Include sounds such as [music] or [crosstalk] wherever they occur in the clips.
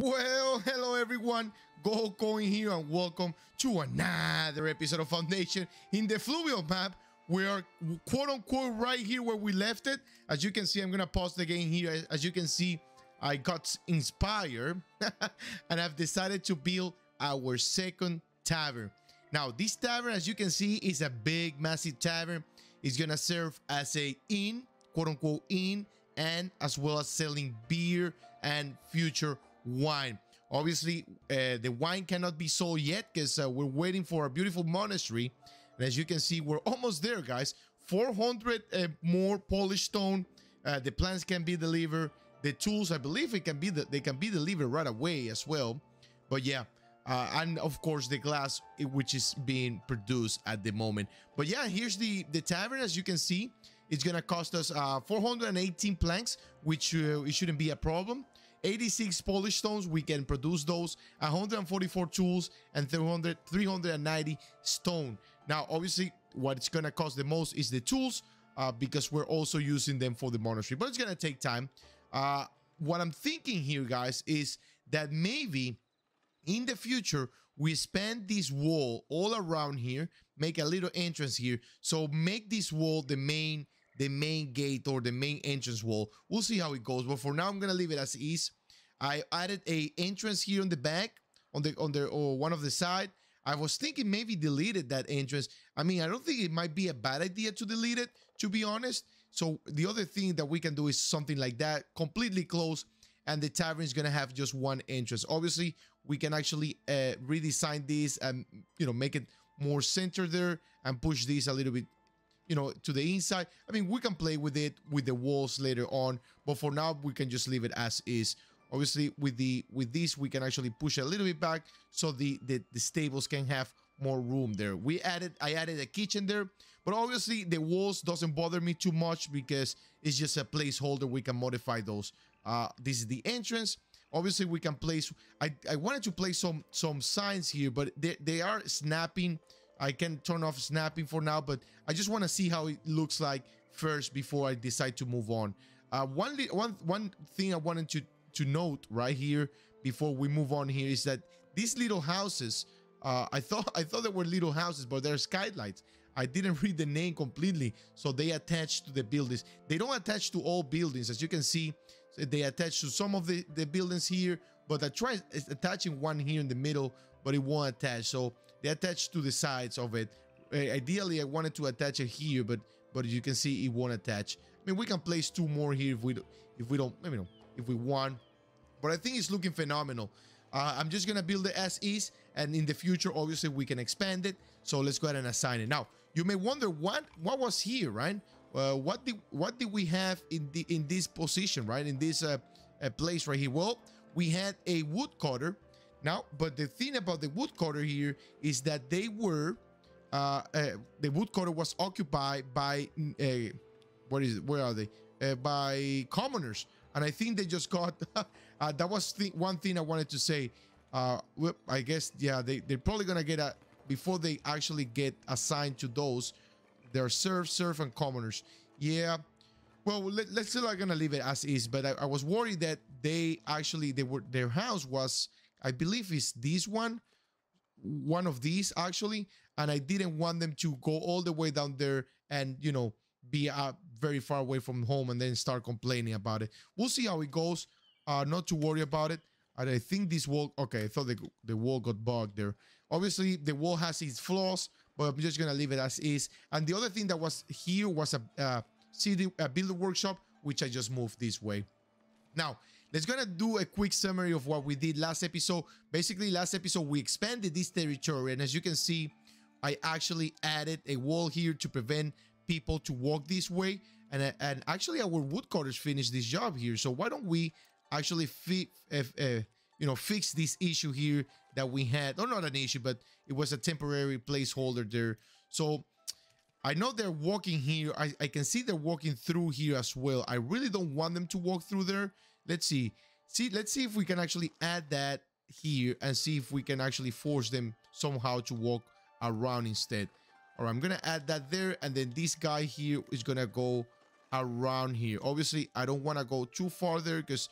Well, hello everyone, GoldCoin here and welcome to another episode of Foundation in the Fluvial map. We are quote unquote right here where we left it. As you can see, I'm gonna pause the game here. As you can see, I got inspired [laughs] and I've decided to build our second tavern. Now, this tavern, as you can see, is a big, massive tavern. It's gonna serve as a inn, quote unquote inn, and as well as selling beer and future wine. Obviously, uh, the wine cannot be sold yet because uh, we're waiting for a beautiful monastery. And as you can see, we're [laughs] almost there, guys. 400 uh, more polished stone. Uh, the plants can be delivered. The tools, I believe, it can be the, they can be delivered right away as well. But yeah, uh, and of course the glass which is being produced at the moment. But yeah, here's the the tavern. As you can see, it's gonna cost us uh, 418 planks, which it shouldn't be a problem. 86 polish stones, we can produce those, 144 tools, and 300, 390 stone. Now, obviously, what it's gonna cost the most is the tools, uh, because we're also using them for the monastery, but it's gonna take time. Uh, what I'm thinking here, guys, is that maybe in the future, we spend this wall all around here, make a little entrance here, so make this wall the main the main gate or the main entrance wall. We'll see how it goes. But for now, I'm gonna leave it as is. I added a entrance here on the back, on the on the or one of the side. I was thinking maybe deleted that entrance. I mean, I don't think it might be a bad idea to delete it, to be honest. So the other thing that we can do is something like that, completely close, and the tavern is gonna have just one entrance. Obviously, we can actually uh, redesign this and you know make it more centered there and push this a little bit you know, to the inside. I mean, we can play with it with the walls later on, but for now we can just leave it as is. Obviously, with the with this, we can actually push a little bit back so the, the the stables can have more room there. We added I added a kitchen there, but obviously the walls doesn't bother me too much because it's just a placeholder. We can modify those. Uh, this is the entrance. Obviously, we can place. I I wanted to place some some signs here, but they they are snapping I can turn off snapping for now, but I just want to see how it looks like first before I decide to move on. Uh, one, one, one thing I wanted to, to note right here before we move on here is that these little houses, uh, I thought I thought they were little houses, but they're skylights. I didn't read the name completely, so they attach to the buildings. They don't attach to all buildings, as you can see. They attach to some of the, the buildings here, but I tried attaching one here in the middle, but it won't attach. So they attach to the sides of it. Ideally, I wanted to attach it here, but but you can see it won't attach. I mean, we can place two more here if we if we don't, I mean, if we want. But I think it's looking phenomenal. Uh, I'm just gonna build it as is, and in the future, obviously, we can expand it. So let's go ahead and assign it. Now, you may wonder what what was here, right? Uh, what did what did we have in the in this position, right? In this uh place right here. Well, we had a woodcutter now, but the thing about the woodcutter here is that they were, uh, uh the woodcutter was occupied by, uh, what is it? Where are they? Uh, by commoners. And I think they just got, [laughs] uh, that was one thing I wanted to say. Uh, I guess, yeah, they, they're probably going to get a, before they actually get assigned to those, they're serf, serf, and commoners. Yeah, well, let, us still are gonna leave it as is. But I, I, was worried that they actually they were their house was I believe it's this one, one of these actually, and I didn't want them to go all the way down there and you know be uh, very far away from home and then start complaining about it. We'll see how it goes. Uh, not to worry about it. And I think this wall, okay, I thought the, the wall got bugged there. Obviously, the wall has its flaws, but I'm just gonna leave it as is. And the other thing that was here was a uh, city a builder workshop, which I just moved this way. Now, let's gonna do a quick summary of what we did last episode. Basically, last episode we expanded this territory, and as you can see, I actually added a wall here to prevent people to walk this way. And, and actually, our woodcutters finished this job here. So why don't we actually fi uh, you know fix this issue here that we had? Or not an issue, but it was a temporary placeholder there. So I know they're walking here. I, I can see they're walking through here as well. I really don't want them to walk through there Let's see. See, let's see if we can actually add that here and see if we can actually force them somehow to walk around instead. All right, I'm going to add that there. And then this guy here is going to go around here. Obviously, I don't want to go too far there because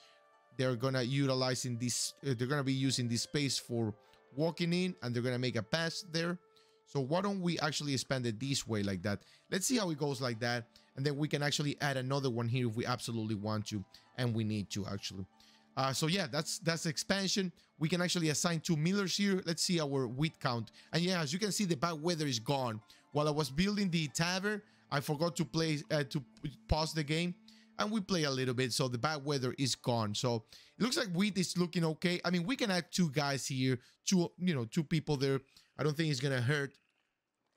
they're gonna utilizing this uh, they're gonna be using this space for walking in and they're gonna make a pass there so why don't we actually expand it this way like that let's see how it goes like that and then we can actually add another one here if we absolutely want to and we need to actually. Uh, so yeah that's that's expansion. We can actually assign two millers here. Let's see our wheat count. And yeah as you can see the bad weather is gone. While i was building the tavern i forgot to play uh, to pause the game and we play a little bit so the bad weather is gone. So it looks like wheat is looking okay. I mean we can add two guys here two you know two people there. I don't think it's gonna hurt.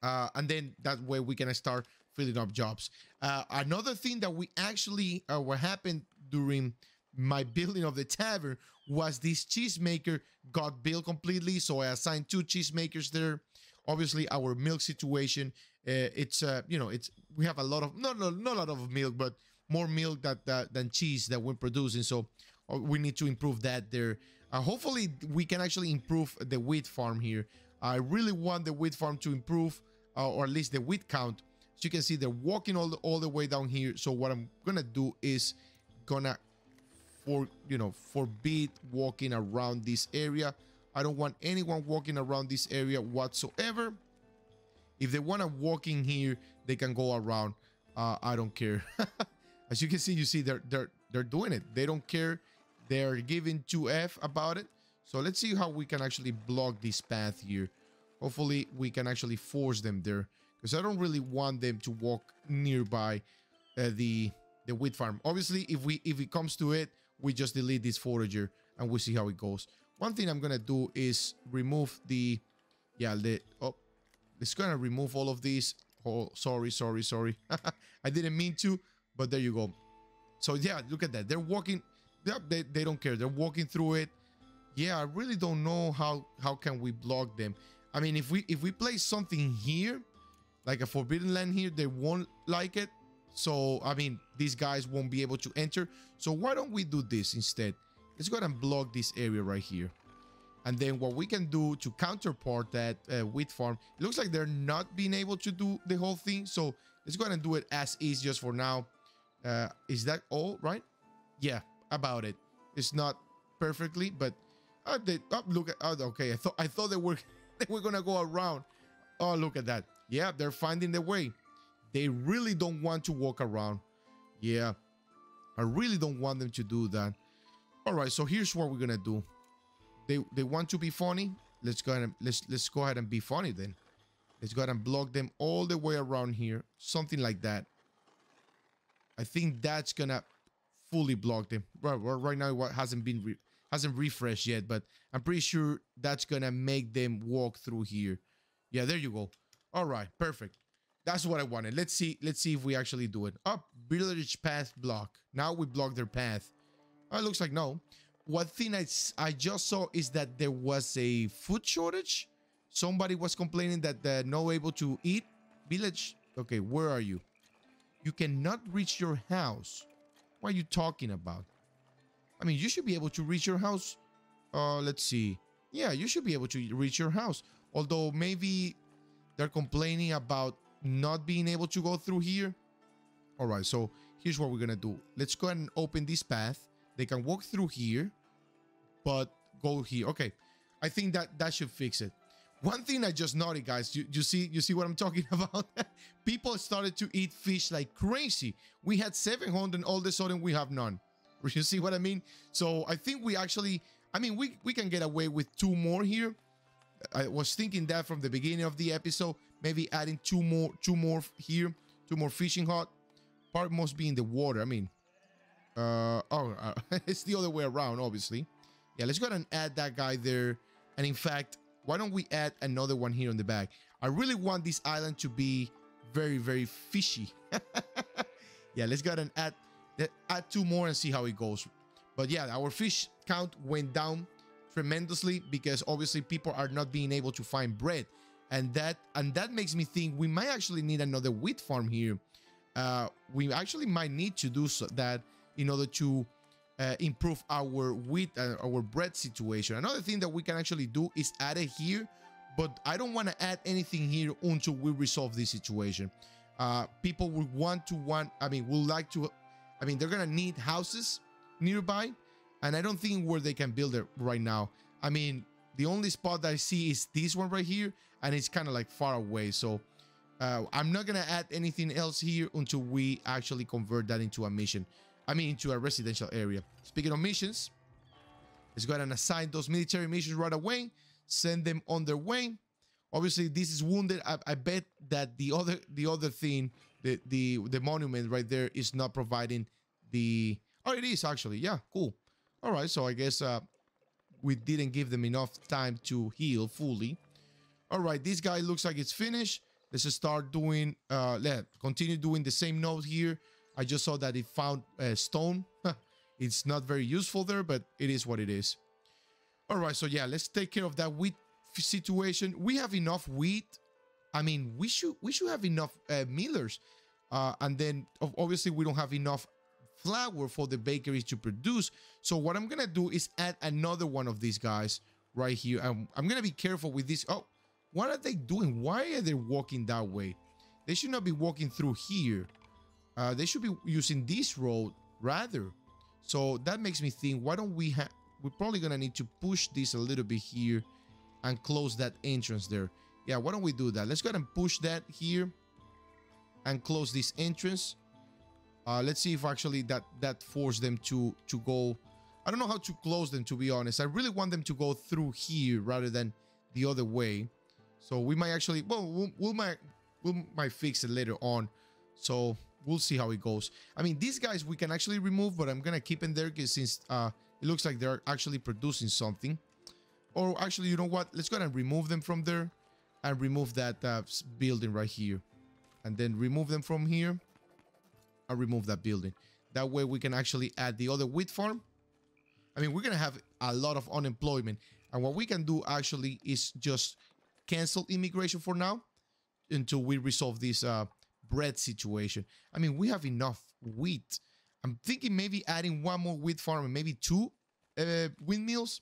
Uh and then that way we can start filling up jobs. Uh another thing that we actually uh, what happened during my building of the tavern was this cheesemaker got built completely so i assigned two cheesemakers there. Obviously our milk situation uh, it's uh you know it's we have a lot of not, not, not a lot of milk but more milk that, that than cheese that we're producing so uh, we need to improve that there. Uh, hopefully we can actually improve the wheat farm here. I really want the wheat farm to improve uh, or at least the wheat count as you can see they're walking all the, all the way down here. So what i'm gonna do is gonna for you know forbid walking around this area. I don't want anyone walking around this area whatsoever. If they want to walk in here they can go around. Uh, i don't care. [laughs] As you can see you see they're they're they're doing it. They don't care. They're giving 2f about it. So let's see how we can actually block this path here. Hopefully we can actually force them there because i don't really want them to walk nearby uh, the the wheat farm. Obviously if we if it comes to it we just delete this forager and we see how it goes. One thing i'm gonna do is remove the yeah the oh it's gonna remove all of these. Oh sorry sorry sorry. [laughs] I didn't mean to but there you go. So yeah look at that. They're walking they, they don't care. They're walking through it. Yeah i really don't know how how can we block them. I mean if we if we place something here like a forbidden land here they won't like it. So i mean these guys won't be able to enter. So why don't we do this instead? Let's go ahead and block this area right here. And then what we can do to counterpart that uh, wheat farm it looks like they're not being able to do the whole thing. So let's go ahead and do it as is just for now. Uh is that all right? Yeah about it. It's not perfectly but uh, they, oh, look at oh, okay. I thought i thought they were [laughs] they were gonna go around. Oh look at that yeah they're finding their way. They really don't want to walk around. Yeah i really don't want them to do that. All right so here's what we're gonna do. They they want to be funny. Let's go ahead and let's let's go ahead and be funny then. Let's go ahead and block them all the way around here something like that. I think that's gonna fully block them. Right, right now what hasn't been re hasn't refreshed yet but i'm pretty sure that's gonna make them walk through here. Yeah there you go all right perfect. That's what i wanted. Let's see let's see if we actually do it. Up village path block. Now we block their path. Oh, it looks like no. One thing I, I just saw is that there was a food shortage. Somebody was complaining that they're not able to eat. Village okay where are you? You cannot reach your house. What are you talking about? I mean you should be able to reach your house. Uh let's see. Yeah you should be able to reach your house. Although maybe they're complaining about not being able to go through here. All right so here's what we're gonna do. Let's go and open this path. They can walk through here but go here. Okay i think that that should fix it. One thing i just noticed guys you, you see you see what i'm talking [laughs] about? People started to eat fish like crazy. We had 700 and all of a sudden we have none. [laughs] You see what i mean? So i think we actually i mean we we can get away with two more here i was thinking that from the beginning of the episode maybe adding two more two more here two more fishing hut part must be in the water i mean uh oh uh, [laughs] it's the other way around obviously. Yeah let's go ahead and add that guy there. And in fact why don't we add another one here on the back? I really want this island to be very very fishy. [laughs] Yeah let's go ahead and add add two more and see how it goes. But yeah our fish count went down tremendously because obviously people are not being able to find bread. And that and that makes me think we might actually need another wheat farm here. Uh we actually might need to do so that in order to uh, improve our wheat uh, our bread situation. Another thing that we can actually do is add it here but i don't want to add anything here until we resolve this situation. Uh people would want to want i mean would like to i mean they're gonna need houses nearby and I don't think where they can build it right now. I mean, the only spot that I see is this one right here, and it's kind of like far away. So uh, I'm not gonna add anything else here until we actually convert that into a mission. I mean, into a residential area. Speaking of missions, let's go ahead and assign those military missions right away. Send them on their way. Obviously, this is wounded. I, I bet that the other the other thing, the the the monument right there, is not providing the. Oh, it is actually. Yeah, cool. All right, so I guess uh, we didn't give them enough time to heal fully. All right, this guy looks like it's finished. Let's just start doing. Uh, let continue doing the same note here. I just saw that it found uh, stone. it's not very useful there, but it is what it is. All right, so yeah, let's take care of that wheat situation. We have enough wheat. I mean, we should we should have enough uh, millers, uh, and then obviously we don't have enough flour for the bakeries to produce. So what I'm gonna do is add another one of these guys right here. I'm, I'm gonna be careful with this. Oh, what are they doing? Why are they walking that way? They should not be walking through here. Uh, they should be using this road rather. So that makes me think, why don't we have, we're probably going to need to push this a little bit here and close that entrance there. Yeah, why don't we do that? Let's go ahead and push that here and close this entrance. Uh, let's see if actually that that forced them to to go. I don't know how to close them to be honest. I really want them to go through here rather than the other way. So we might actually, well, we'll, we'll might we might fix it later on. So we'll see how it goes. I mean, these guys we can actually remove, but I'm gonna keep in there because since uh, it looks like they're actually producing something. Or actually, you know what? Let's go ahead and remove them from there and remove that uh, building right here. And then remove them from here and remove that building. That way we can actually add the other wheat farm. I mean, we're gonna have a lot of unemployment. And what we can do actually is just cancel immigration for now until we resolve this uh, bread situation. I mean, we have enough wheat. I'm thinking maybe adding one more wheat farm and maybe two uh, windmills.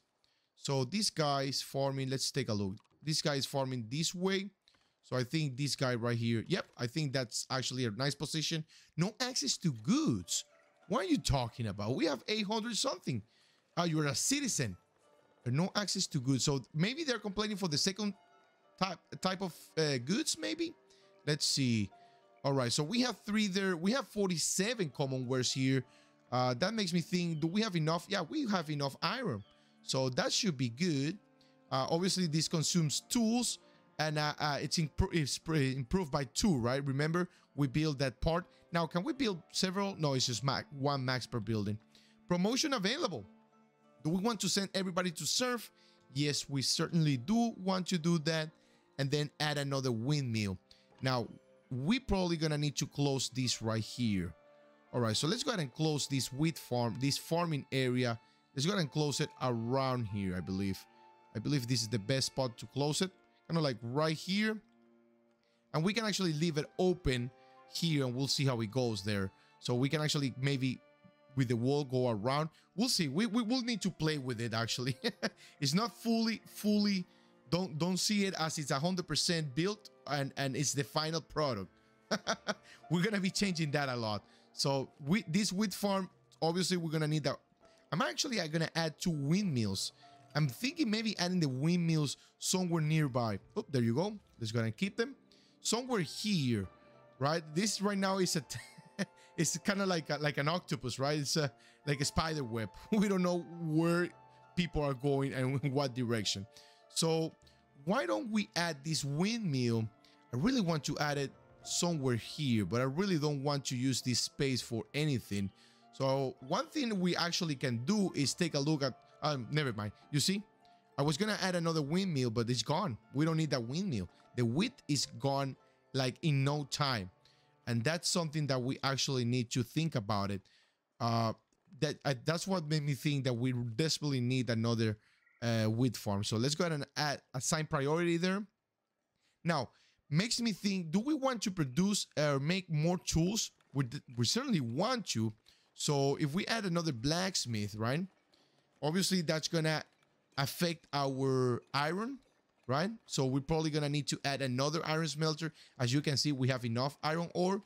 So this guy is farming. Let's take a look. This guy is farming this way. So I think this guy right here. Yep, I think that's actually a nice position. No access to goods. What are you talking about? We have 800 something. Oh, you're a citizen. No access to goods. So maybe they're complaining for the second type type of uh, goods. Maybe. Let's see. All right, so we have three there. We have 47 commonwares here. Uh, that makes me think, do we have enough? Yeah, we have enough iron. So that should be good. Uh, obviously, this consumes tools and uh, uh, it's, it's improved by two, right? Remember, we build that part. Now, can we build several? No, it's just max, one max per building. Promotion available. Do we want to send everybody to serf? Yes, we certainly do want to do that. And then add another windmill. Now, we probably gonna need to close this right here. All right, so let's go ahead and close this wheat farm, this farming area. Let's go ahead and close it around here, I believe. I believe this is the best spot to close it. Kind of like right here. And we can actually leave it open here and we'll see how it goes there. So we can actually maybe with the wall go around. We'll see. We, we will need to play with it actually. [laughs] it's not fully, fully don't don't see it as it's 100% built and and it's the final product [laughs] we're gonna be changing that a lot so with this wheat farm obviously we're gonna need that i'm actually gonna add two windmills i'm thinking maybe adding the windmills somewhere nearby. Oh there you go. Let's go keep them somewhere here right? This right now is a [laughs] it's kind of like a, like an octopus right? It's a like a spider web. [laughs] We don't know where people are going and in [laughs] what direction. So why don't we add this windmill? I really want to add it somewhere here, but I really don't want to use this space for anything. So one thing we actually can do is take a look at, um, never mind. You see, I was gonna add another windmill, but it's gone. We don't need that windmill. The width is gone like in no time. And that's something that we actually need to think about it. Uh, that uh, That's what made me think that we desperately need another uh, wheat farm. So let's go ahead and add assign priority there. Now, makes me think, do we want to produce or make more tools? We, we certainly want to. So if we add another blacksmith, right? Obviously, that's going to affect our iron, right? So we're probably going to need to add another iron smelter. As you can see, we have enough iron ore.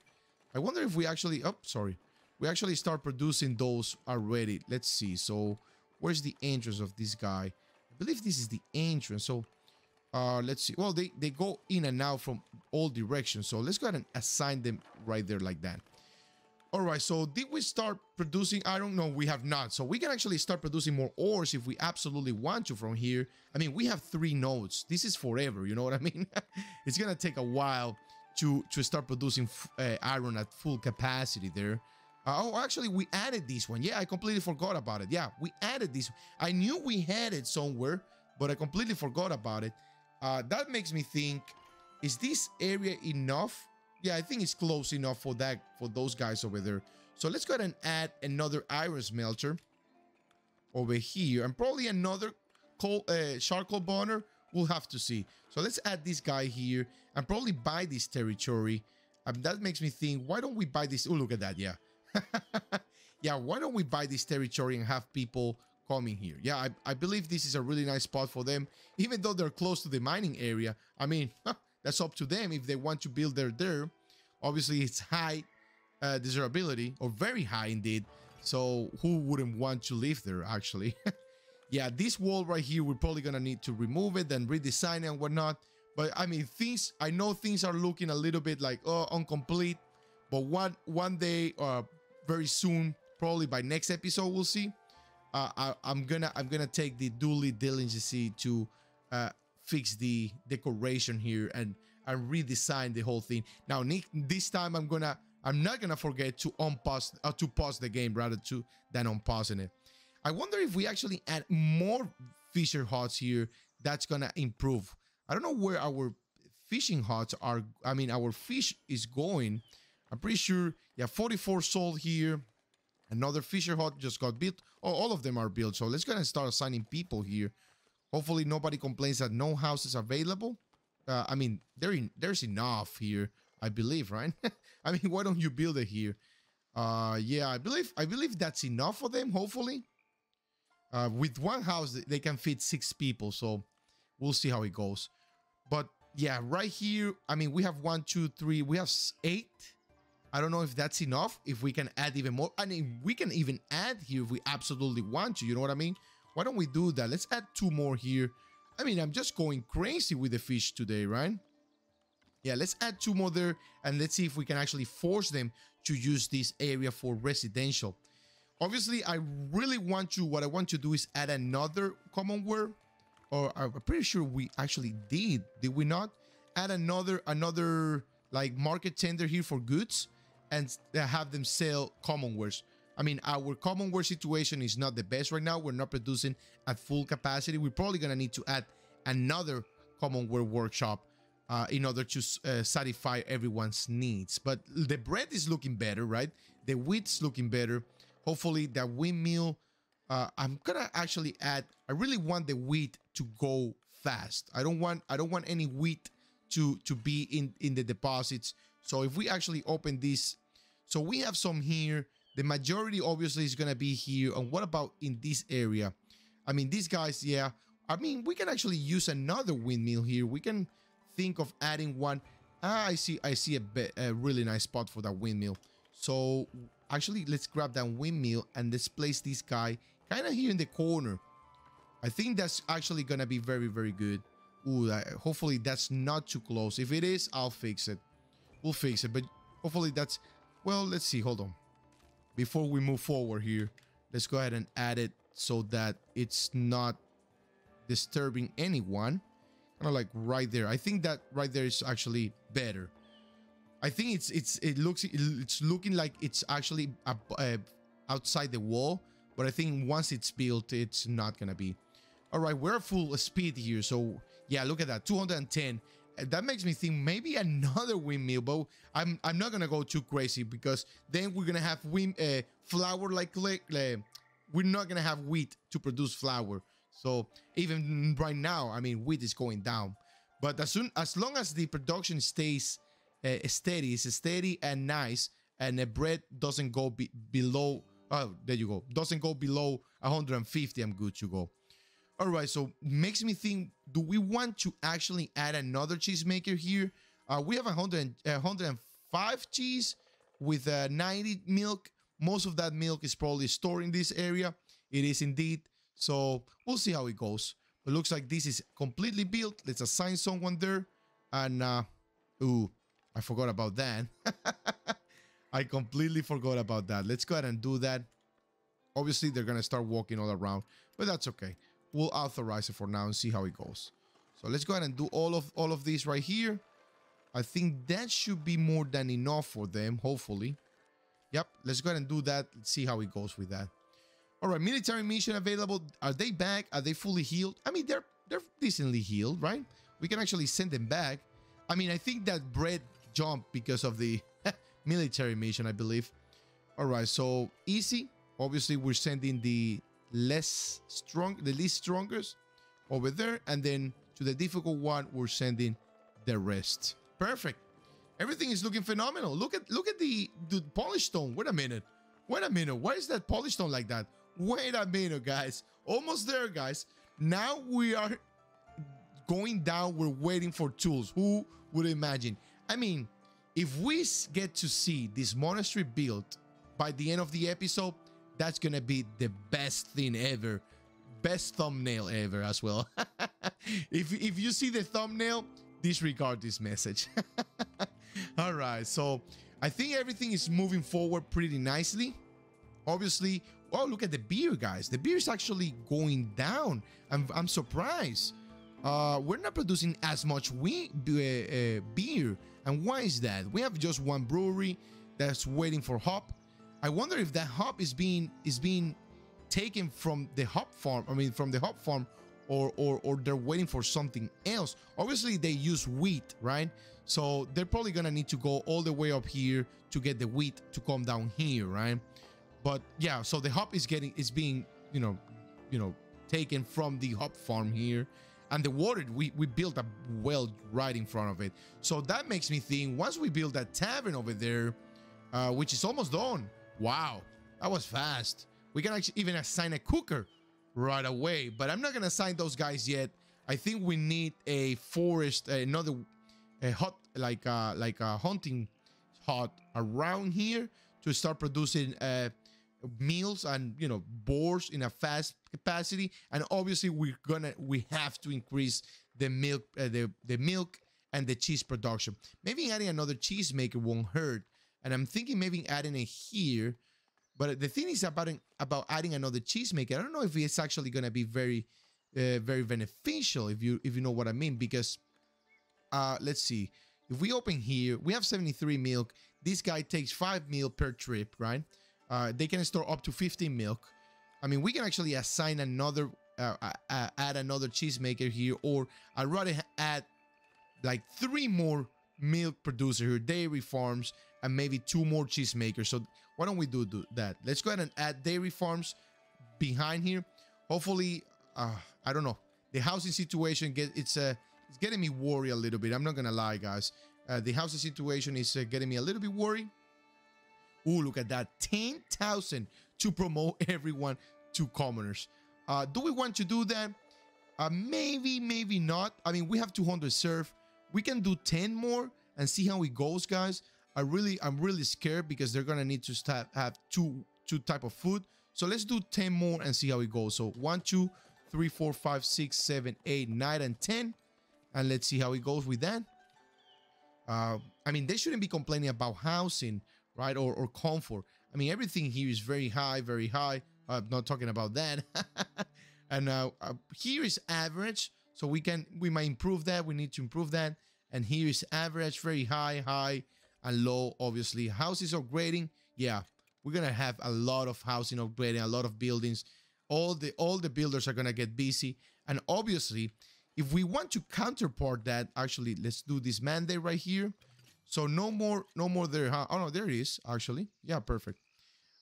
I wonder if we actually, oh, sorry. We actually start producing those already. Let's see. So where's the entrance of this guy? I believe this is the entrance. So uh, let's see. Well, they, they go in and out from all directions. So let's go ahead and assign them right there like that. All right, so did we start producing iron? No, we have not. So we can actually start producing more ores if we absolutely want to from here. I mean, we have three nodes. This is forever, you know what I mean? [laughs] it's going to take a while to, to start producing uh, iron at full capacity there. Uh, oh, actually, we added this one. Yeah, I completely forgot about it. Yeah, we added this. I knew we had it somewhere, but I completely forgot about it. Uh, that makes me think, is this area enough yeah, I think it's close enough for that for those guys over there. So let's go ahead and add another iron smelter over here, and probably another coal uh, charcoal burner. We'll have to see. So let's add this guy here and probably buy this territory. Um, that makes me think, why don't we buy this? Oh, look at that. Yeah. [laughs] yeah, why don't we buy this territory and have people coming here? Yeah, I, I believe this is a really nice spot for them, even though they're close to the mining area. I mean, [laughs] that's up to them if they want to build there there. Obviously, it's high uh, desirability or very high indeed. So who wouldn't want to live there actually? [laughs] yeah, this wall right here, we're probably gonna need to remove it and redesign it and whatnot. But I mean, things, I know things are looking a little bit like, oh, incomplete. But one, one day, uh, very soon, probably by next episode, we'll see. Uh, I, am gonna, I'm gonna take the duly diligence to uh, fix the decoration here and and redesign the whole thing. Now, Nick, this time I'm gonna I'm not gonna forget to unpause uh, to pause the game rather to than unpausing it. I wonder if we actually add more fisher huts here, that's gonna improve. I don't know where our fishing huts are. I mean, our fish is going. I'm pretty sure. Yeah, 44 sold here. Another fisher hut just got built. Oh, all of them are built. So let's go and start assigning people here. Hopefully nobody complains that no house is available. Uh, I mean, there in, there's enough here, I believe, right? [laughs] I mean, why don't you build it here? Uh, yeah, I believe I believe that's enough for them. Hopefully, uh, with one house they can fit six people, so we'll see how it goes. But yeah, right here, I mean, we have one, two, three, we have eight. I don't know if that's enough. If we can add even more, I mean, we can even add here if we absolutely want to. You know what I mean? Why don't we do that? Let's add two more here. I mean, I'm just going crazy with the fish today, right? Yeah, let's add two more there and let's see if we can actually force them to use this area for residential. Obviously, I really want to, what I want to do is add another commonware or I'm pretty sure we actually did, did we not? Add another, another like market tender here for goods and have them sell commonware. I mean, our commonware situation is not the best right now. We're not producing at full capacity. We're probably going to need to add another commonware workshop uh, in order to uh, satisfy everyone's needs. But the bread is looking better, right? The wheat's looking better. Hopefully, that windmill. Uh, I'm gonna actually add. I really want the wheat to go fast. I don't want. I don't want any wheat to to be in in the deposits. So if we actually open this, so we have some here. The majority obviously is going to be here. And what about in this area? I mean, these guys, yeah. I mean, we can actually use another windmill here. We can think of adding one. Ah, I see. I see a, a really nice spot for that windmill. So actually, let's grab that windmill and let's place this guy kind of here in the corner. I think that's actually going to be very, very good. Ooh, hopefully that's not too close. If it is, I'll fix it. We'll fix it. But hopefully that's... Well, let's see. Hold on before we move forward here, let's go ahead and add it so that it's not disturbing anyone. Kind of like right there. I think that right there is actually better. I think it's it's it looks it's looking like it's actually outside the wall, but I think once it's built, it's not gonna be. All right, we're full speed here, so yeah, look at that, 210 that makes me think maybe another windmill, but I'm I'm not gonna go too crazy because then we're gonna have wind uh, flour like, uh, we're not gonna have wheat to produce flour. So even right now, I mean, wheat is going down. But as soon as long as the production stays uh, steady, it's steady and nice, and the bread doesn't go be below. Oh, there you go. Doesn't go below 150. I'm good to go. All right, so makes me think, do we want to actually add another cheese maker here? Uh, we have 100, uh, 105 cheese with uh, 90 milk. Most of that milk is probably stored in this area. It is indeed. So we'll see how it goes. But looks like this is completely built. Let's assign someone there. And, uh, ooh, I forgot about that. [laughs] I completely forgot about that. Let's go ahead and do that. Obviously, they're going to start walking all around, but that's okay. We'll authorize it for now and see how it goes. So let's go ahead and do all of all of these right here. I think that should be more than enough for them, hopefully. Yep, let's go ahead and do that. Let's see how it goes with that. All right, military mission available. Are they back? Are they fully healed? I mean, they're they're decently healed, right? We can actually send them back. I mean, I think that bread jumped because of the [laughs] military mission, I believe. All right, so easy. Obviously, we're sending the less strong, the least strongest over there, and then to the difficult one, we're sending the rest. Perfect. Everything is looking phenomenal. Look at look at the the polish stone. Wait a minute. Wait a minute. Why is that polish stone like that? Wait a minute, guys. Almost there, guys. Now we are going down. We're waiting for tools. Who would imagine? I mean, if we get to see this monastery built by the end of the episode, that's gonna be the best thing ever. Best thumbnail ever as well. [laughs] if, if you see the thumbnail, disregard this message. [laughs] All right, so I think everything is moving forward pretty nicely. Obviously, oh, look at the beer, guys. The beer is actually going down. I'm, I'm surprised. Uh, we're not producing as much we, uh, uh, beer. And why is that? We have just one brewery that's waiting for hop. I wonder if that hop is being is being taken from the hop farm. I mean, from the hop farm, or or or they're waiting for something else. Obviously, they use wheat, right? So they're probably gonna need to go all the way up here to get the wheat to come down here, right? But yeah, so the hop is getting is being you know, you know, taken from the hop farm here. And the water, we, we built a well right in front of it. So that makes me think once we build that tavern over there, uh, which is almost done. Wow, that was fast. We can actually even assign a cooker right away, but I'm not gonna assign those guys yet. I think we need a forest, another a hut, like uh, like a hunting hut around here to start producing uh, meals and you know boars in a fast capacity and obviously we're gonna we have to increase the milk uh, the the milk and the cheese production maybe adding another cheese maker won't hurt and i'm thinking maybe adding it here but the thing is about about adding another cheesemaker. i don't know if it's actually gonna be very uh, very beneficial if you if you know what i mean because uh let's see if we open here we have 73 milk this guy takes five meal per trip right uh, they can store up to 15 milk. I mean, we can actually assign another, uh, uh, add another cheesemaker here, or I'd rather add like three more milk producer here, dairy farms, and maybe two more cheesemakers. So why don't we do, do that? Let's go ahead and add dairy farms behind here. Hopefully, uh, I don't know. The housing situation get it's uh, it's getting me worried a little bit. I'm not gonna lie, guys. Uh, the housing situation is uh, getting me a little bit worried. Ooh, look at that. 10,000 to promote [laughs] everyone to commoners. Uh, do we want to do that? Uh, maybe, maybe not. I mean, we have 200 serve. We can do 10 more and see how it goes, guys. I really, I'm really scared because they're gonna need to start have two, two type of food. So let's do 10 more and see how it goes. So one, two, three, four, five, six, seven, eight, nine, and 10. And let's see how it goes with that. Uh, I mean, they shouldn't be complaining about housing right? Or, or comfort. I mean, everything here is very high, very high. I'm not talking about that. [laughs] and uh, uh, here is average. So we can, we might improve that. We need to improve that. And here is average, very high, high, and low, obviously. Houses upgrading. Yeah, we're to have a lot of housing upgrading, a lot of buildings. All the, all the builders are to get busy. And obviously, if we want to counterpart that, actually, let's do this mandate right here. So no more, no more there. Huh? Oh no, there it is actually. Yeah, perfect.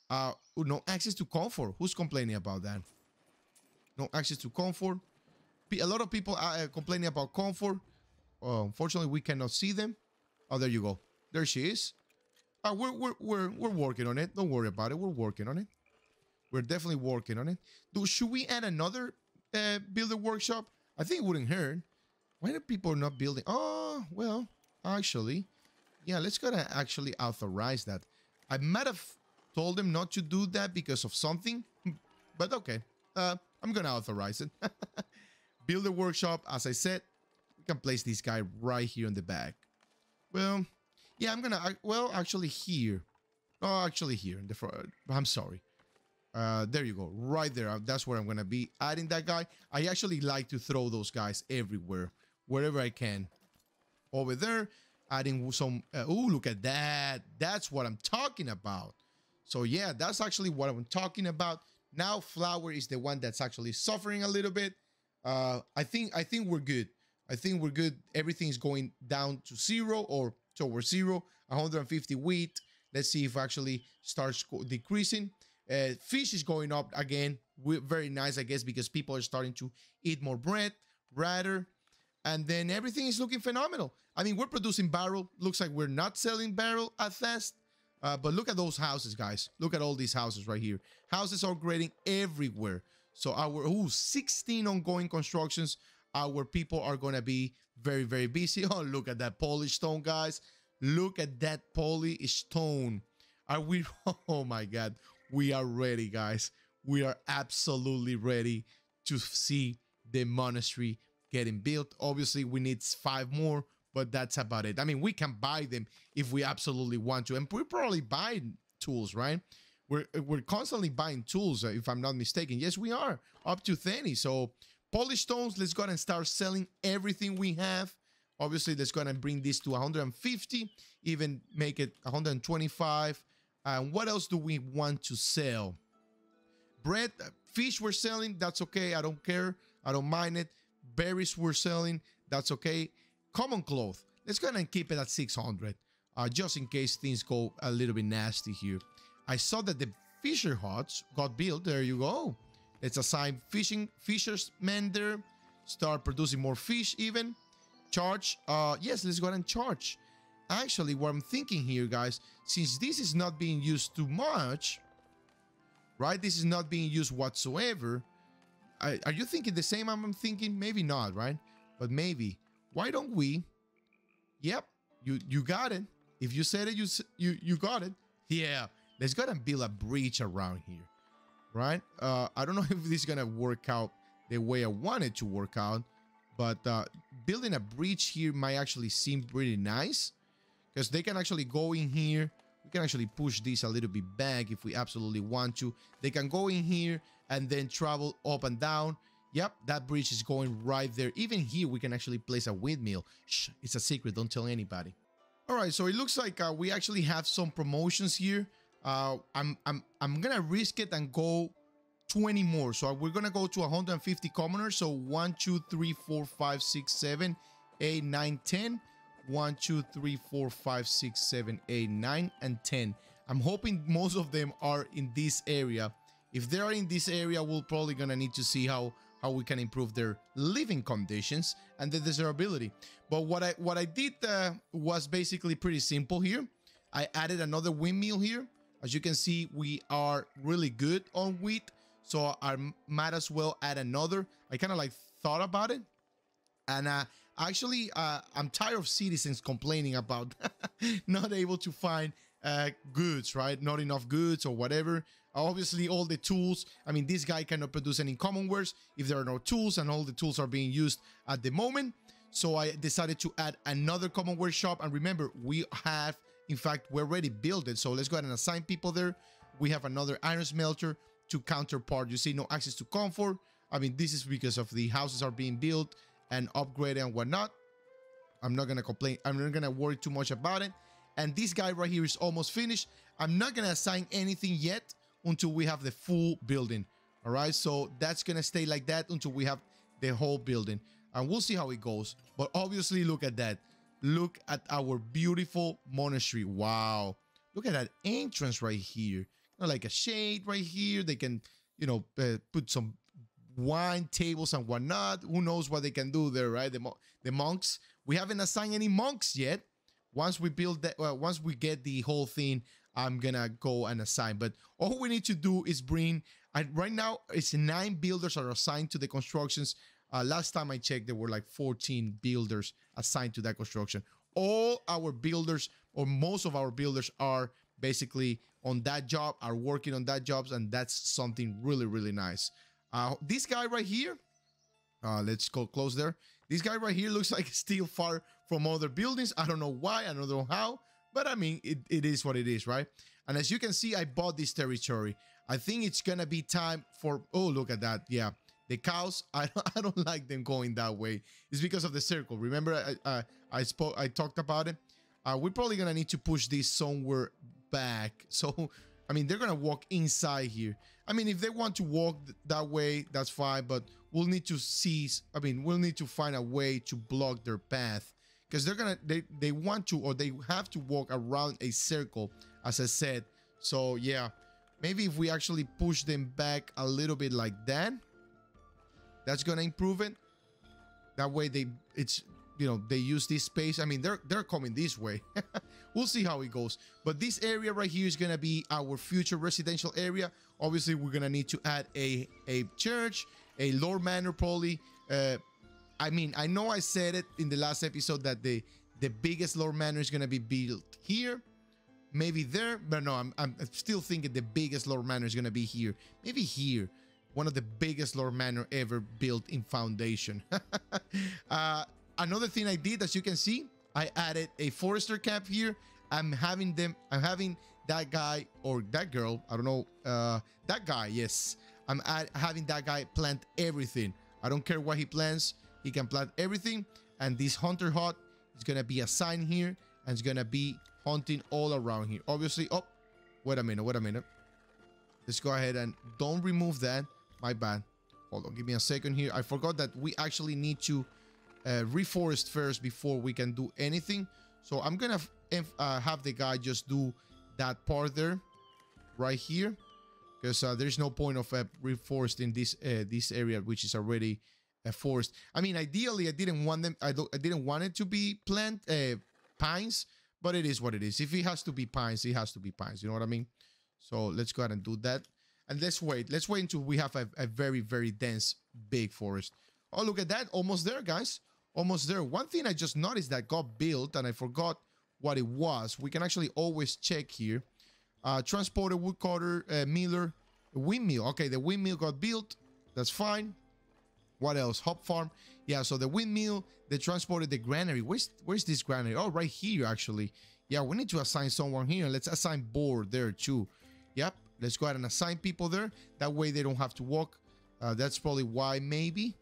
Uh, no access to comfort. Who's complaining about that? No access to comfort. A lot of people are uh, complaining about comfort. Uh, unfortunately, we cannot see them. Oh, there you go. There she is. Uh, we're, we're, we're, we're working on it. Don't worry about it. We're working on it. We're definitely working on it. Do, should we add another uh, builder workshop? I think it wouldn't hurt. Why are people not building? Oh, well, actually, yeah, let's go to actually authorize that. I might have told them not to do that because of something, but okay. Uh, I'm gonna authorize it. [laughs] Builder workshop, as I said, we can place this guy right here in the back. Well, yeah, I'm gonna, well, actually here. Oh, actually here in the front. I'm sorry. Uh, there you go, right there. Uh, that's where I'm gonna be adding that guy. I actually like to throw those guys everywhere, wherever I can. Over there, adding some. Uh, oh, look at that. That's what I'm talking about. So yeah, that's actually what I'm talking about. Now, flour is the one that's actually suffering a little bit. Uh, I think I think we're good. I think we're good. Everything's going down to zero or towards zero. 150 wheat. Let's see if actually starts decreasing. Uh, fish is going up again. We're very nice, I guess, because people are starting to eat more bread, rather. And then everything is looking phenomenal. I mean, we're producing barrel. Looks like we're not selling barrel at fast. Uh, but look at those houses, guys. Look at all these houses right here. Houses are grading everywhere. So our ooh, 16 ongoing constructions. Our people are going to be very, very busy. [laughs] Oh, look at that polished stone, guys. Look at that polished stone. Are we? [laughs] Oh my God. We are ready, guys. We are absolutely ready to see the monastery getting built. Obviously, we need five more, but that's about it. I mean, we can buy them if we absolutely want to, and we're probably buying tools, right? We're we're constantly buying tools, if I'm not mistaken. Yes, we are up to 30. So polished stones, let's go and start selling everything we have. Obviously, let's go and bring this to 150, even make it 125. And what else do we want to sell? Bread, uh, fish we're selling, that's okay. I don't care. I don't mind it. Berries we're selling, that's okay. Common cloth, let's go and keep it at 600, uh, just in case things go a little bit nasty here. I saw that the fisher huts got built. There you go. Let's assign fishing fishermen there. Start producing more fish even. Charge. Uh, yes, let's go ahead and charge. Actually, what I'm thinking here, guys, since this is not being used too much, right? This is not being used whatsoever. I, are you thinking the same I'm thinking? Maybe not, right? But maybe. Why don't we? Yep, you you got it. If you said it, you you you got it. Yeah, let's go and build a bridge around here, right? Uh, I don't know [laughs] if this is gonna work out the way I want it to work out, but uh, building a bridge here might actually seem pretty nice because they can actually go in here. We can actually push this a little bit back if we absolutely want to. They can go in here and then travel up and down. Yep, that bridge is going right there. Even here, we can actually place a windmill. Shh, it's a secret. Don't tell anybody. All right, so it looks like uh, we actually have some promotions here. Uh, I'm I'm I'm gonna risk it and go 20 more. So we're gonna go to 150 commoners. So 1, 2, 3, 4, 5, 6, 7, 8, 9, 10. 1, 2, 3, 4, 5, 6, 7, 8, 9, and 10. I'm hoping most of them are in this area. If they are in this area, we're probably gonna need to see how how we can improve their living conditions and the desirability. But what I what I did uh, was basically pretty simple here. I added another windmill here. As you can see, we are really good on wheat, so I might as well add another. I kind of like thought about it, and uh, actually, uh, I'm tired of citizens complaining about [laughs] not able to find uh, goods, right? Not enough goods or whatever. Obviously, all the tools. I mean, this guy cannot produce any commonwares if there are no tools, and all the tools are being used at the moment. So I decided to add another commonware shop. And remember, we have, in fact, we already built it. So let's go ahead and assign people there. We have another iron smelter to counterpart. You see, no access to comfort. I mean, this is because of the houses are being built and upgraded and whatnot. I'm not gonna complain. I'm not gonna worry too much about it. And this guy right here is almost finished. I'm not gonna assign anything yet until we have the full building. All right, so that's gonna stay like that until we have the whole building, and we'll see how it goes. But obviously, look at that. Look at our beautiful monastery. Wow, look at that entrance right here. You know, like a shade right here. They can, you know, uh, put some wine tables and whatnot. Who knows what they can do there, right? The, the monks. We haven't assigned any monks yet. Once we build that, once we get the whole thing, I'm gonna go and assign. But all we need to do is bring. I, right now, it's nine builders are assigned to the constructions. Uh, last time I checked, there were like 14 builders assigned to that construction. All our builders, or most of our builders, are basically on that job, are working on that jobs, and that's something really, really nice. Uh, this guy right here, uh, let's go close there. This guy right here looks [laughs] like still far from other buildings. I don't know why, I don't know how, but I mean, it, it is what it is, right? And as you can see, I bought this territory. I think it's gonna be time for, oh, look at that. Yeah, the cows, [laughs] I don't, I don't like them going that way. It's because of the circle. Remember, I, uh, I spoke, I talked about it. Uh, we're probably gonna need to push this somewhere back. [laughs] So, I mean, they're gonna walk inside here. I mean, if they want to walk th that way, that's fine. But we'll need to seize. I mean, we'll need to find a way to block their path because they're gonna they they want to or they have to walk around a circle, as I said. So yeah, maybe if we actually push them back a little bit like that, that's gonna improve it. That way they it's you know they use this space. I mean they're they're coming this way. [laughs] we'll see how it goes. But this area right here is gonna be our future residential area. Obviously we're gonna need to add a a church, a Lord Manor probably. Uh, I mean I know I said it in the last episode that the the biggest Lord Manor is gonna be built here. Maybe there, but no, I'm, I'm still thinking the biggest Lord Manor is gonna be here. Maybe here one of the biggest Lord Manor ever built in Foundation. [laughs] uh, another thing I did, as you can see, I added a Forester camp here. I'm having them, I'm having that guy or that girl, I don't know, uh, that guy, yes. I'm having that guy plant everything. I don't care what he plants, he can plant everything. And this Hunter Hut is gonna be a sign here and it's gonna be hunting all around here. Obviously, oh, wait a minute, wait a minute. Let's go ahead and don't remove that. My bad. Hold on, give me a second here. I forgot that we actually need to uh, reforest first before we can do anything. So I'm gonna uh, have the guy just do that part there, right here, because uh, there's no point of uh, reforesting this uh, this area which is already a forest. I mean, ideally, I didn't want them. I, I didn't want it to be plant uh, pines, but it is what it is. If it has to be pines, it has to be pines. You know what I mean? So let's go ahead and do that. And let's wait. Let's wait until we have a, a very, very dense, big forest. Oh, look at that. Almost there, guys. Almost there. One thing I just noticed that got built, and I forgot what it was. We can actually always check here. Uh, transporter, woodcutter, uh, miller, windmill. Okay, the windmill got built. That's fine. What else? Hop farm. Yeah, so the windmill, they transported the granary. Where's where's this granary? Oh, right here, actually. Yeah, we need to assign someone here. Let's assign board there, too. Yep, Let's go ahead and assign people there. That way they don't have to walk. Uh, that's probably why maybe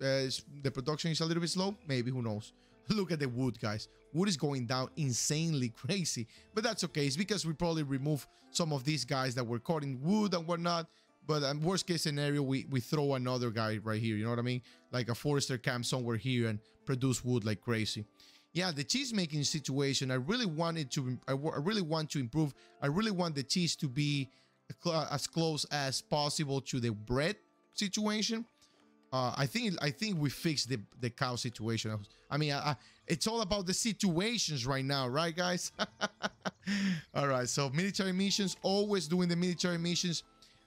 uh, the production is a little bit slow. Maybe, who knows. [laughs] Look at the wood, guys. Wood is going down insanely [laughs] crazy. But that's okay. It's because we probably remove some of these guys that were cutting wood and whatnot. But um, worst case scenario, we, we throw another guy right here. You know what I mean? Like a forester camp somewhere here and produce wood like crazy yeah, the cheese making situation, I really wanted to, I, I really want to improve. I really want the cheese to be as close as possible to the bread situation. Uh, I think I think we fixed the the cow situation. I mean, I, I, it's all about the situations right now, right, guys? [laughs] all right. So military missions, always doing the military missions.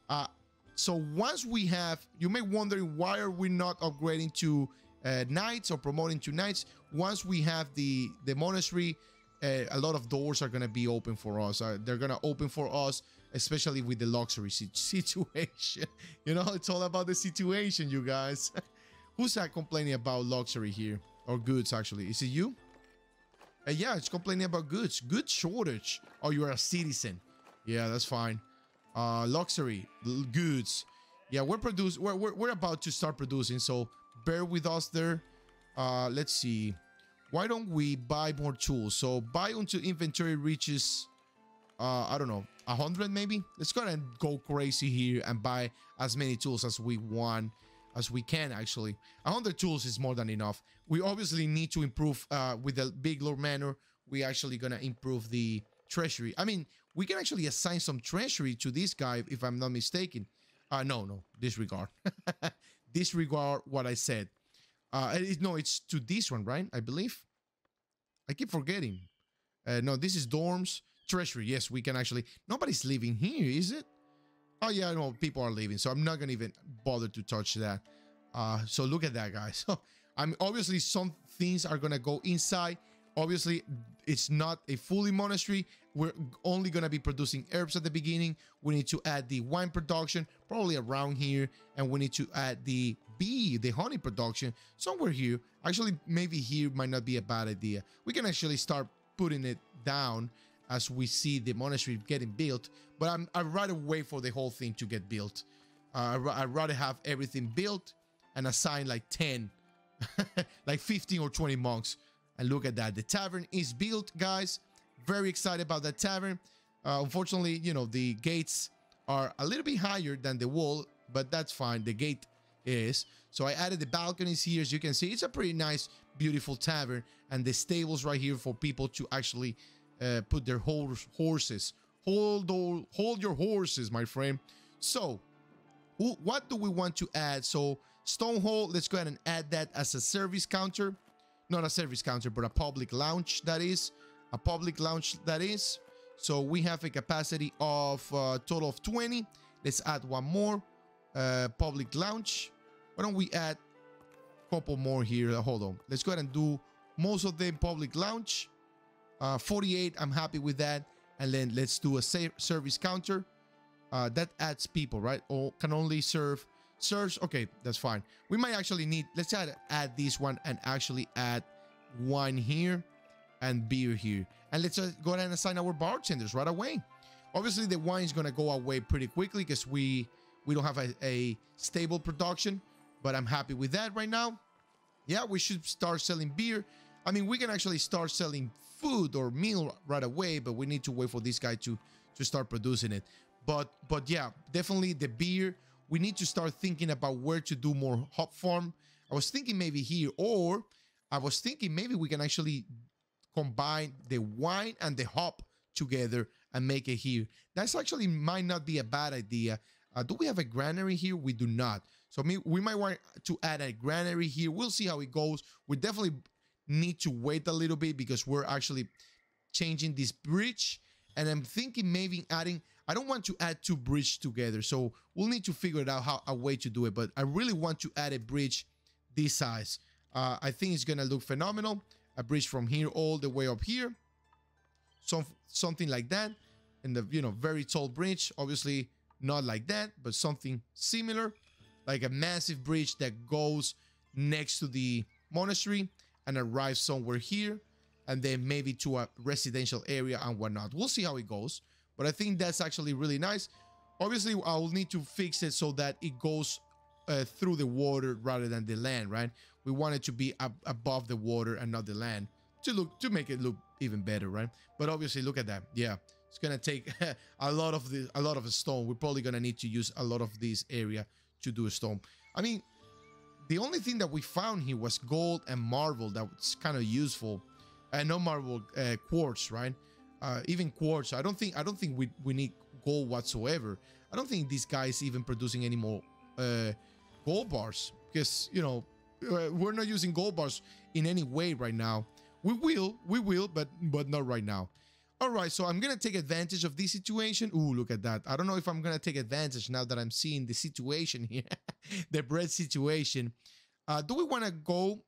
Uh, so once we have, you may wonder why are we not upgrading to uh, knights or promoting to knights? Once we have the the monastery, uh, a lot of doors are gonna be open for us. Uh, they're gonna open for us especially with the luxury [laughs] situation. You know, it's all about the situation, you guys. [laughs] Who's that complaining about luxury here? Or goods, actually. Is it you? Uh, yeah, it's complaining about goods. Good shortage. Oh, you're a citizen. Yeah, that's fine. Uh, luxury, goods. Yeah, we're produce. We're, we're, we're about to start producing, so bear with us there. Uh, let's see. Why don't we buy more tools? So buy until inventory reaches, uh, I don't know, 100 maybe? Let's go ahead and go crazy here and buy as many tools as we want as we can actually. 100 tools is more than enough. We obviously need to improve uh with the big lord manor we actually gonna improve the treasury. I mean we can actually assign some treasury to this guy if i'm not mistaken. Uh no no disregard. [laughs] Disregard what i said. Uh it, no it's to this one right? I believe. I keep forgetting. Uh no this is dorms Treasury, yes, we can actually... Nobody's leaving here, is it? Oh, yeah, no, people are leaving, so I'm not going to even bother to touch that. Uh, so look at that, guys. So [laughs] I'm obviously some things are going to go inside. Obviously, it's not a fully monastery. We're only going to be producing herbs at the beginning. We need to add the wine production, probably around here. And we need to add the bee, the honey production, somewhere here. Actually, maybe here might not be a bad idea. We can actually start putting it down as we see the monastery getting built. But I'm, I'd rather wait for the whole thing to get built. Uh, I'd rather have everything built and assign like 10, [laughs] like 15 or 20 monks. And look at that. The tavern is built, guys. Very excited about that tavern. Uh, unfortunately, you know, the gates are a little bit higher than the wall, but that's fine. The gate is. So I added the balconies here. As you can see, it's a pretty nice, beautiful tavern. And the stables right here for people to actually uh, put their horse, horses. Hold, hold your horses, my friend. So, what do we want to add? So, Stone Hall, let's go ahead and add that as a service counter. Not a service counter, but a public lounge, that is. A public lounge, that is. So, we have a capacity of uh, total of 20. Let's add one more. Uh, public lounge. Why don't we add a couple more here? Hold on. Let's go ahead and do most of them public lounge. Uh, 48, I'm happy with that. And then let's do a service counter. Uh, that adds people, right? Or can only serve serves. Okay, that's fine. We might actually need, let's add, add this one and actually add wine here and beer here. And let's uh, go ahead and assign our bartenders right away. Obviously, the wine is going to go away pretty quickly because we, we don't have a, a stable production, but I'm happy with that right now. Yeah, we should start selling beer. I mean, we can actually start selling food or meal right away, but we need to wait for this guy to to start producing it. But but yeah, definitely the beer. We need to start thinking about where to do more hop farm. I was thinking maybe here, or I was thinking maybe we can actually combine the wine and the hop together and make it here. That's actually might not be a bad idea. Uh, do we have a granary here? We do not. So we might want to add a granary here. We'll see how it goes. We're definitely need to wait a little bit because we're actually changing this bridge. And I'm thinking maybe adding, I don't want to add two bridges together. So we'll need to figure it out how a way to do it. But I really want to add a bridge this size. Uh, I think it's to look phenomenal. A bridge from here all the way up here. Some, something like that. And the, you know, very tall bridge. Obviously not like that, but something similar. Like a massive bridge that goes next to the monastery and arrive somewhere here and then maybe to a residential area and whatnot. We'll see how it goes, but I think that's actually really nice. Obviously, I'll need to fix it so that it goes uh, through the water rather than the land, right? We want it to be ab above the water and not the land to look to make it look even better, right? But obviously, look at that. Yeah, it's gonna take [laughs] a lot of the a lot of stone. We're probably gonna need to use a lot of this area to do a stone. I mean, the only thing that we found here was gold and marble that was kind of useful. And uh, no marble uh, quartz right? Uh, even quartz. I don't think i don't think we, we need gold whatsoever. I don't think this guy is even producing any more uh, gold bars because you know uh, we're not using gold bars in any way right now. We will we will but but not right now all right so i'm gonna take advantage of this situation. Ooh, look at that. I don't know if i'm gonna take advantage now that i'm seeing the situation [laughs] here the bread situation. Uh do we want to go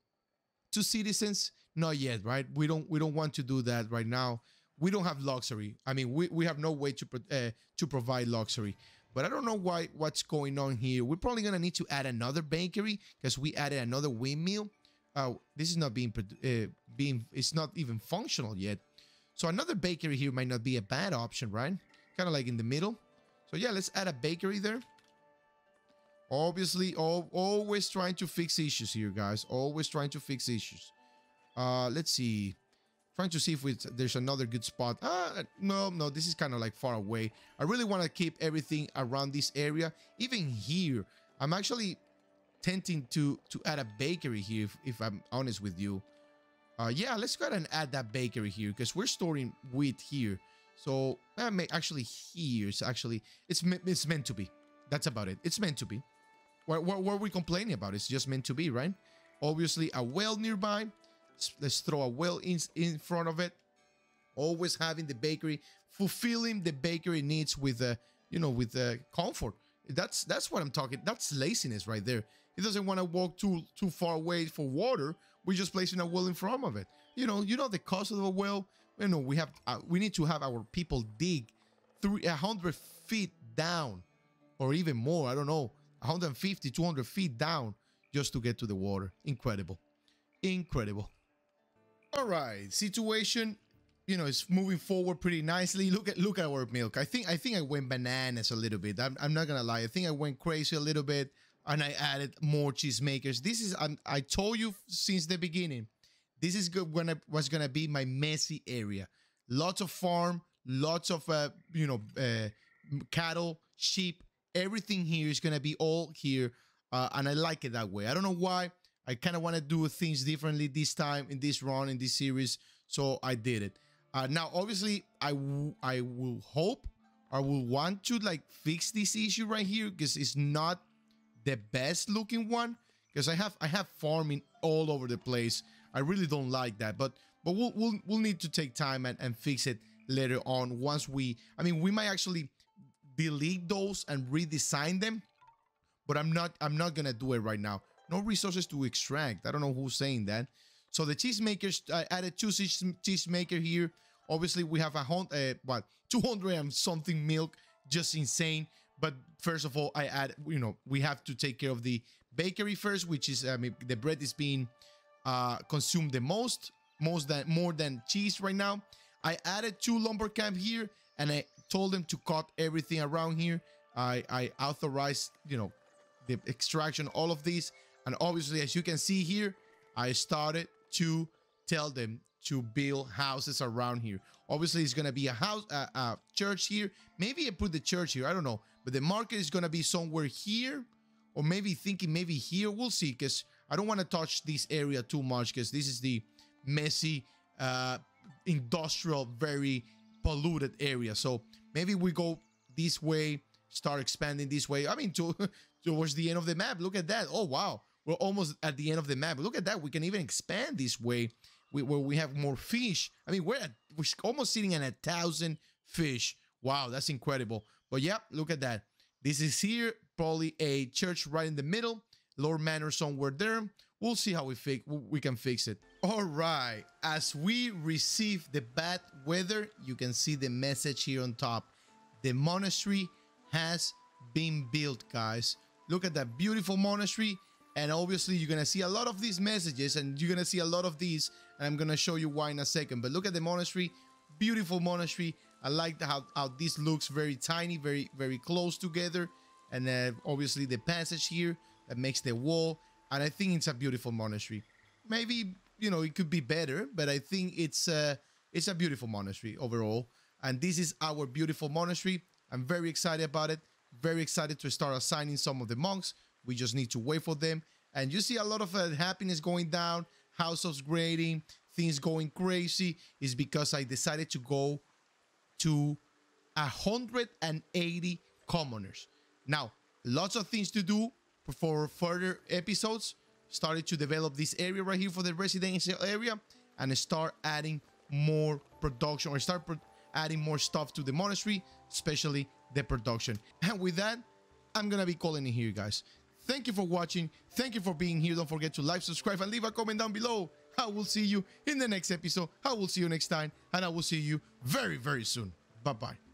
to citizens? Not yet right? We don't we don't want to do that right now. We don't have luxury. I mean we, we have no way to uh, to provide luxury. But i don't know why what's going on here. We're probably gonna need to add another bakery because we added another windmill. Uh this is not being uh, being it's not even functional yet so another bakery here might not be a bad option, right? Kind of like in the middle. So yeah, let's add a bakery there. Obviously, always trying to fix issues here, guys. Always trying to fix issues. Uh, let's see. Trying to see if there's another good spot. Uh, no, no, this is kind of like far away. I really want to keep everything around this area. Even here, I'm actually tempting to to add a bakery here, if, if I'm honest with you. Uh, yeah, let's go ahead and add that bakery here because we're storing wheat here. So actually here is actually it's it's meant to be. That's about it. It's meant to be. What, what, what are we complaining about? It's just meant to be, right? Obviously, a well nearby. Let's throw a well in in front of it. Always having the bakery, fulfilling the bakery needs with uh, you know with uh, comfort. That's that's what I'm talking. That's laziness right there. he doesn't want to walk too too far away for water. We're just placing a well in front of it. You know, you know the cost of a well. You know, we have uh, we need to have our people dig three hundred feet down, or even more. I don't know, 150, 200 feet down just to get to the water. Incredible, incredible. All right, situation you know it's moving forward pretty nicely look at look at our milk i think i think i went bananas a little bit i'm, I'm not gonna lie i think i went crazy a little bit and i added more cheesemakers. This is I'm, i told you since the beginning this is good when I was gonna be my messy area. Lots of farm lots of uh, you know uh, cattle sheep everything here is gonna be all here uh, and i like it that way. I don't know why. I kind of want to do things differently this time in this run in this series so i did it. Uh, now, obviously, I, I will hope I will want to like fix this issue right here because it's not the best looking one. Because I have I have farming all over the place. I really don't like that, but but we'll we'll, we'll need to take time and, and fix it later on once we. I mean, we might actually delete those and redesign them, but I'm not I'm not gonna do it right now. No resources to extract. I don't know who's saying that. So the cheese cheesemakers, I added two cheesemaker here. Obviously, we have a hundred, uh, what, 200 and something milk, just insane. But first of all, I add, you know, we have to take care of the bakery first, which is, I mean, the bread is being uh, consumed the most, most than more than cheese right now. I added two lumber camp here, and I told them to cut everything around here. I I authorized, you know, the extraction, all of these, and obviously, as you can see here, I started to tell them to build houses around here. Obviously, it's gonna be a house, a church here. Maybe I put the church here. I don't know, but the market is gonna be somewhere here, or maybe thinking maybe here. We'll see, because I don't want to touch this area too much, because this is the messy, uh, industrial, very polluted area. So maybe we go this way, start expanding this way. I mean, to, [laughs] towards the end of the map. Look at that. Oh wow, we're almost at the end of the map. Look at that. We can even expand this way we, where we have more fish. I mean, we're, at, we're almost sitting at a thousand fish. Wow, that's incredible. But yeah, look at that. This is here, probably a church right in the middle. Lord Manor somewhere there. We'll see how we fix we can fix it. All right, as we receive the bad weather, you can see the message here on top. The monastery has been built, guys. Look at that beautiful monastery. And obviously, you're to see a lot of these messages and you're to see a lot of these. And I'm going to show you why in a second. But look at the monastery. Beautiful monastery. I like how, how this looks very tiny, very, very close together. And uh, obviously, the passage here that makes the wall. And I think it's a beautiful monastery. Maybe, you know, it could be better, but I think it's, uh, it's a beautiful monastery overall. And this is our beautiful monastery. I'm very excited about it. Very excited to start assigning some of the monks we just need to wait for them. And you see a lot of uh, happiness going down, house upgrading, things going crazy, is because I decided to go to 180 commoners. Now, lots of things to do for further episodes. Started to develop this area right here for the residential area and start adding more production or start adding more stuff to the monastery, especially the production. And with that, I'm gonna be calling it here, guys. Thank you for watching. Thank you for being here. Don't forget to like, subscribe, and leave a comment down below. I will see you in the next episode. I will see you next time, and I will see you very, very soon. Bye-bye.